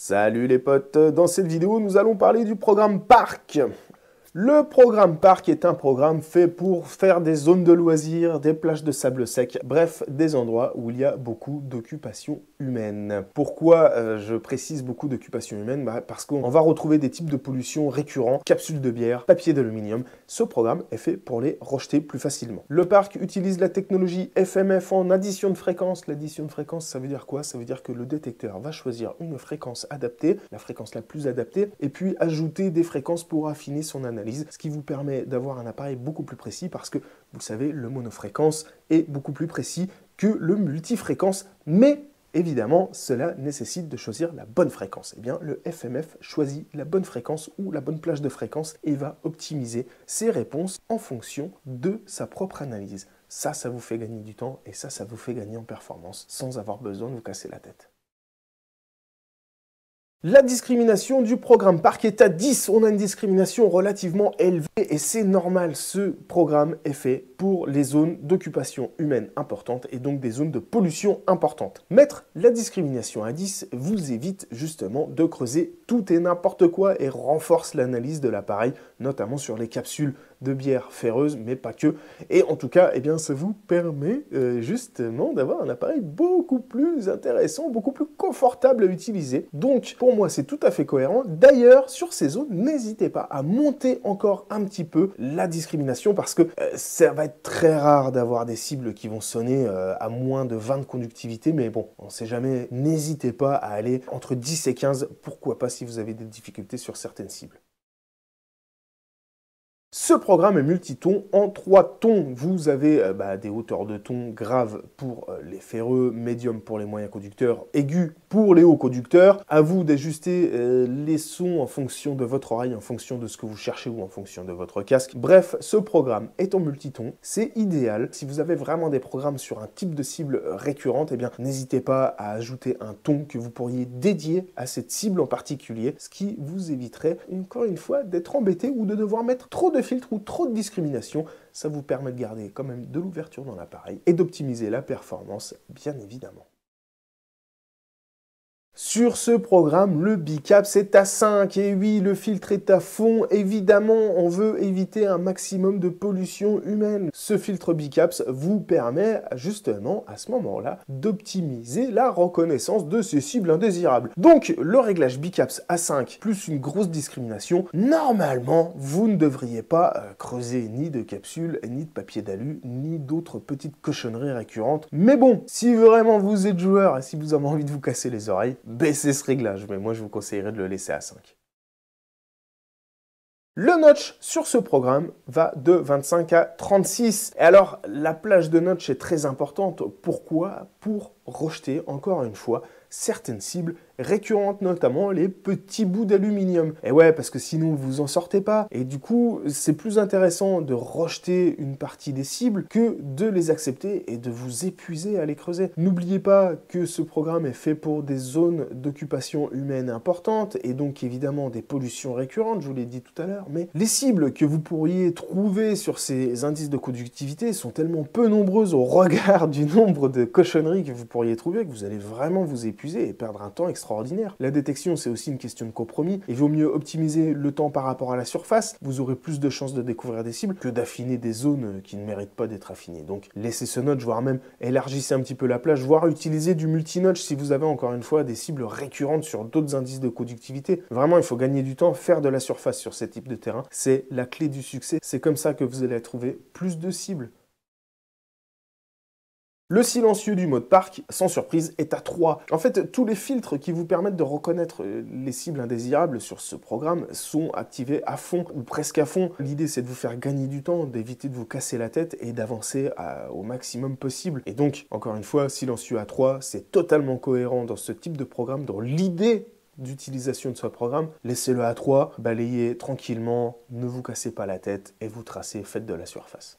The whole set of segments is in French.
Salut les potes, dans cette vidéo nous allons parler du programme Parc. Le programme Parc est un programme fait pour faire des zones de loisirs, des plages de sable sec, bref, des endroits où il y a beaucoup d'occupation humaine. Pourquoi euh, je précise beaucoup d'occupation humaine bah, Parce qu'on va retrouver des types de pollution récurrents, capsules de bière, papier d'aluminium. Ce programme est fait pour les rejeter plus facilement. Le parc utilise la technologie FMF en addition de fréquence. L'addition de fréquence, ça veut dire quoi? Ça veut dire que le détecteur va choisir une fréquence adaptée, la fréquence la plus adaptée, et puis ajouter des fréquences pour affiner son analyse ce qui vous permet d'avoir un appareil beaucoup plus précis parce que, vous savez, le monofréquence est beaucoup plus précis que le multifréquence, mais Évidemment, cela nécessite de choisir la bonne fréquence. Eh bien, le FMF choisit la bonne fréquence ou la bonne plage de fréquence et va optimiser ses réponses en fonction de sa propre analyse. Ça, ça vous fait gagner du temps et ça, ça vous fait gagner en performance sans avoir besoin de vous casser la tête. La discrimination du programme Parc à 10. On a une discrimination relativement élevée et c'est normal. Ce programme est fait pour les zones d'occupation humaine importantes et donc des zones de pollution importantes. Mettre la discrimination à 10 vous évite justement de creuser tout et n'importe quoi et renforce l'analyse de l'appareil, notamment sur les capsules de bière ferreuse, mais pas que. Et en tout cas, eh bien, ça vous permet euh, justement d'avoir un appareil beaucoup plus intéressant, beaucoup plus confortable à utiliser. Donc, pour moi, c'est tout à fait cohérent. D'ailleurs, sur ces zones, n'hésitez pas à monter encore un petit peu la discrimination parce que euh, ça va très rare d'avoir des cibles qui vont sonner euh, à moins de 20 de conductivité, mais bon, on sait jamais. N'hésitez pas à aller entre 10 et 15, pourquoi pas si vous avez des difficultés sur certaines cibles. Ce programme est multiton en trois tons. Vous avez euh, bah, des hauteurs de ton graves pour euh, les ferreux, médium pour les moyens conducteurs, aigus pour les hauts conducteurs. À vous d'ajuster euh, les sons en fonction de votre oreille, en fonction de ce que vous cherchez ou en fonction de votre casque. Bref, ce programme est en multiton. C'est idéal. Si vous avez vraiment des programmes sur un type de cible récurrente, eh bien, n'hésitez pas à ajouter un ton que vous pourriez dédier à cette cible en particulier, ce qui vous éviterait, encore une fois, d'être embêté ou de devoir mettre trop de ou trop de discrimination, ça vous permet de garder quand même de l'ouverture dans l'appareil et d'optimiser la performance, bien évidemment. Sur ce programme, le bicap c'est à 5 et oui, le filtre est à fond. Évidemment, on veut éviter un maximum de pollution humaine. Ce filtre bicaps vous permet justement à ce moment-là d'optimiser la reconnaissance de ces cibles indésirables. Donc, le réglage bicaps à 5 plus une grosse discrimination, normalement, vous ne devriez pas euh, creuser ni de capsules, ni de papier d'alu, ni d'autres petites cochonneries récurrentes. Mais bon, si vraiment vous êtes joueur et si vous avez envie de vous casser les oreilles, baisser ce réglage, mais moi je vous conseillerais de le laisser à 5. Le notch sur ce programme va de 25 à 36. Et alors, la plage de notch est très importante. Pourquoi? Pour rejeter, encore une fois, certaines cibles récurrentes, notamment les petits bouts d'aluminium. Et ouais, parce que sinon vous en sortez pas. Et du coup, c'est plus intéressant de rejeter une partie des cibles que de les accepter et de vous épuiser à les creuser. N'oubliez pas que ce programme est fait pour des zones d'occupation humaine importantes et donc évidemment des pollutions récurrentes, je vous l'ai dit tout à l'heure. Mais les cibles que vous pourriez trouver sur ces indices de conductivité sont tellement peu nombreuses au regard du nombre de cochonneries que vous pourriez trouver que vous allez vraiment vous épuiser et perdre un temps extraordinaire la détection, c'est aussi une question de compromis. Il vaut mieux optimiser le temps par rapport à la surface. Vous aurez plus de chances de découvrir des cibles que d'affiner des zones qui ne méritent pas d'être affinées. Donc, laissez ce notch, voire même élargissez un petit peu la plage, voire utilisez du multi-notch si vous avez encore une fois des cibles récurrentes sur d'autres indices de conductivité. Vraiment, il faut gagner du temps, faire de la surface sur ces types de terrain. C'est la clé du succès. C'est comme ça que vous allez trouver plus de cibles. Le silencieux du mode parc, sans surprise, est à 3. En fait, tous les filtres qui vous permettent de reconnaître euh, les cibles indésirables sur ce programme sont activés à fond ou presque à fond. L'idée, c'est de vous faire gagner du temps, d'éviter de vous casser la tête et d'avancer au maximum possible. Et donc, encore une fois, silencieux à 3, c'est totalement cohérent dans ce type de programme, dans l'idée d'utilisation de ce programme, laissez-le à 3, balayez tranquillement, ne vous cassez pas la tête et vous tracez, faites de la surface.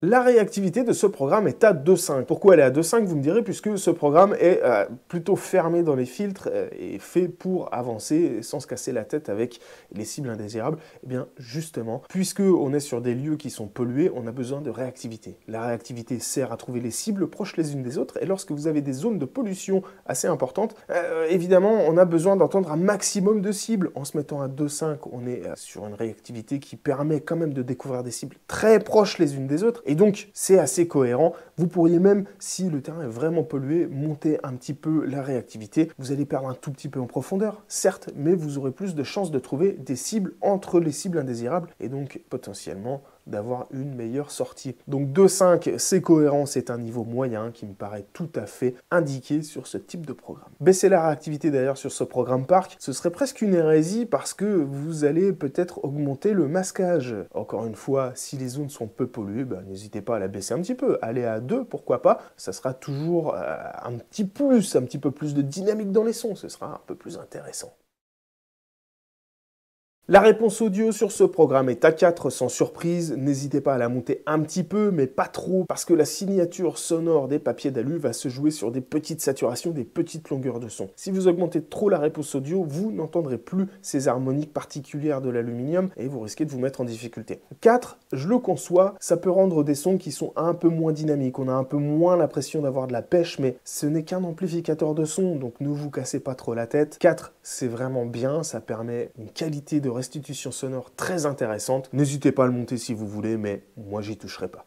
La réactivité de ce programme est à 2.5. Pourquoi elle est à 2.5 Vous me direz, puisque ce programme est euh, plutôt fermé dans les filtres euh, et fait pour avancer sans se casser la tête avec les cibles indésirables. Eh bien, justement, puisque on est sur des lieux qui sont pollués, on a besoin de réactivité. La réactivité sert à trouver les cibles proches les unes des autres, et lorsque vous avez des zones de pollution assez importantes, euh, évidemment, on a besoin d'entendre un maximum de cibles. En se mettant à 2.5, on est sur une réactivité qui permet quand même de découvrir des cibles très proches les unes des autres. Et donc, c'est assez cohérent. Vous pourriez même, si le terrain est vraiment pollué, monter un petit peu la réactivité. Vous allez perdre un tout petit peu en profondeur, certes, mais vous aurez plus de chances de trouver des cibles entre les cibles indésirables et donc potentiellement d'avoir une meilleure sortie. Donc 2.5, c'est cohérent, c'est un niveau moyen qui me paraît tout à fait indiqué sur ce type de programme. Baisser la réactivité d'ailleurs sur ce programme parc, ce serait presque une hérésie parce que vous allez peut-être augmenter le masquage. Encore une fois, si les zones sont peu polluées, ben, n'hésitez pas à la baisser un petit peu. Aller à 2, pourquoi pas, ça sera toujours euh, un petit plus, un petit peu plus de dynamique dans les sons, ce sera un peu plus intéressant. La réponse audio sur ce programme est à 4 sans surprise. N'hésitez pas à la monter un petit peu, mais pas trop, parce que la signature sonore des papiers d'alu va se jouer sur des petites saturations, des petites longueurs de son. Si vous augmentez trop la réponse audio, vous n'entendrez plus ces harmoniques particulières de l'aluminium et vous risquez de vous mettre en difficulté. 4, je le conçois, ça peut rendre des sons qui sont un peu moins dynamiques. On a un peu moins l'impression d'avoir de la pêche, mais ce n'est qu'un amplificateur de son, donc ne vous cassez pas trop la tête. 4, c'est vraiment bien, ça permet une qualité de restitution sonore très intéressante. N'hésitez pas à le monter si vous voulez, mais moi j'y toucherai pas.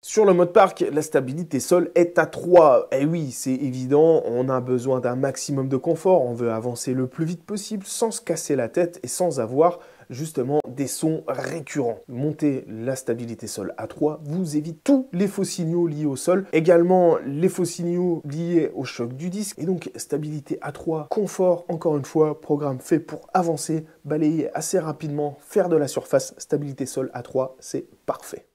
Sur le mode parc, la stabilité sol est à 3. Et eh oui, c'est évident, on a besoin d'un maximum de confort, on veut avancer le plus vite possible sans se casser la tête et sans avoir justement des sons récurrents. Monter la stabilité sol à 3 vous évite tous les faux signaux liés au sol, également les faux signaux liés au choc du disque. Et donc stabilité à 3 confort, encore une fois, programme fait pour avancer, balayer assez rapidement, faire de la surface, stabilité sol à 3 c'est parfait.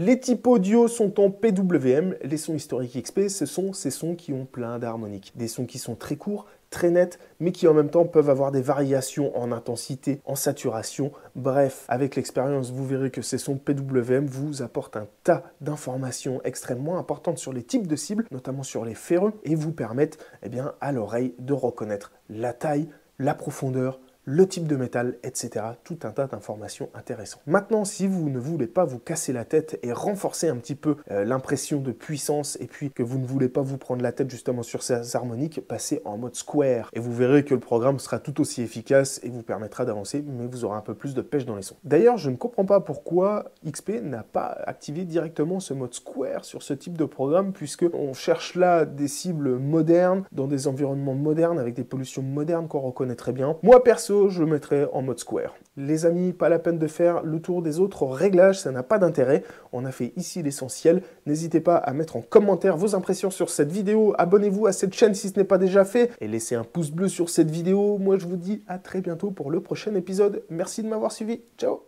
Les types audio sont en PWM, les sons historiques XP, ce sont ces sons qui ont plein d'harmoniques. Des sons qui sont très courts, très nets, mais qui en même temps peuvent avoir des variations en intensité, en saturation. Bref, avec l'expérience, vous verrez que ces sons PWM vous apportent un tas d'informations extrêmement importantes sur les types de cibles, notamment sur les ferreux, et vous permettent eh bien, à l'oreille de reconnaître la taille, la profondeur, le type de métal, etc. Tout un tas d'informations intéressantes. Maintenant, si vous ne voulez pas vous casser la tête et renforcer un petit peu euh, l'impression de puissance et puis que vous ne voulez pas vous prendre la tête justement sur ces harmoniques, passez en mode square et vous verrez que le programme sera tout aussi efficace et vous permettra d'avancer, mais vous aurez un peu plus de pêche dans les sons. D'ailleurs, je ne comprends pas pourquoi XP n'a pas activé directement ce mode square sur ce type de programme puisque on cherche là des cibles modernes dans des environnements modernes avec des pollutions modernes qu'on reconnaît très bien. Moi perso, je le mettrai en mode square. Les amis, pas la peine de faire le tour des autres réglages, ça n'a pas d'intérêt. On a fait ici l'essentiel. N'hésitez pas à mettre en commentaire vos impressions sur cette vidéo. Abonnez-vous à cette chaîne si ce n'est pas déjà fait. Et laissez un pouce bleu sur cette vidéo. Moi, je vous dis à très bientôt pour le prochain épisode. Merci de m'avoir suivi. Ciao